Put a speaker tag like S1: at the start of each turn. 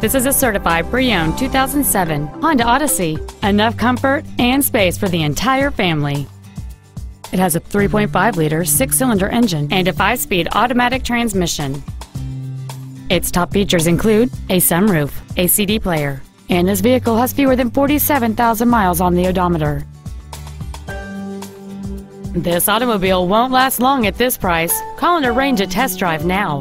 S1: This is a certified pre-owned 2007 Honda Odyssey. Enough comfort and space for the entire family. It has a 3.5-liter six-cylinder engine and a five-speed automatic transmission. Its top features include a sunroof, a CD player, and this vehicle has fewer than 47,000 miles on the odometer. This automobile won't last long at this price. Call and arrange a test drive now.